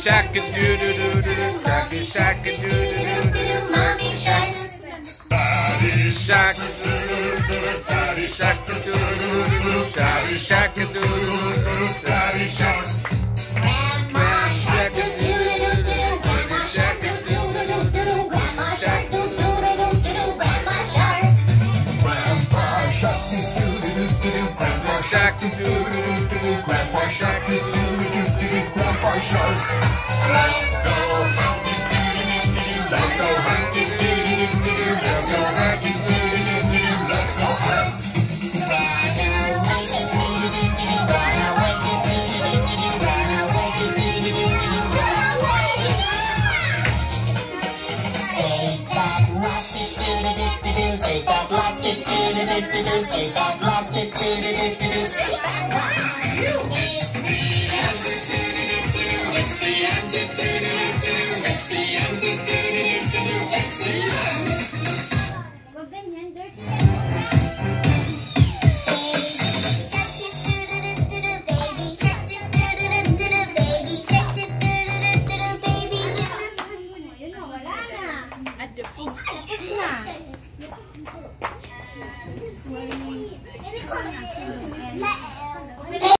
Shack a doo doo doo doo. Shack a shack a doo doo doo doo. Mommy shark. Daddy Shack a doo doo doo. Daddy shack a doo doo doo. Daddy shack a doo doo doo. Daddy shack. Grandma shark. Doo doo doo doo doo. Grandma shark. Doo doo doo doo doo. Grandma shark. Doo doo doo doo doo. Grandma shark. Grandpa Shark. Do-do-do-do-do. Grandpa Shark. Shack a doo doo doo doo. Grandpa Shark shows. Let's go hunting, doo-doo-doo-doo. Let's go hunting, doo-doo-doo-doo. Let's go hunting, doo-doo-doo-doo. Let's go hunt. Save that blasted doo doo doo doo doo. Save that blasted doo doo doo doo doo. Save that blasted. 我那也不是啊。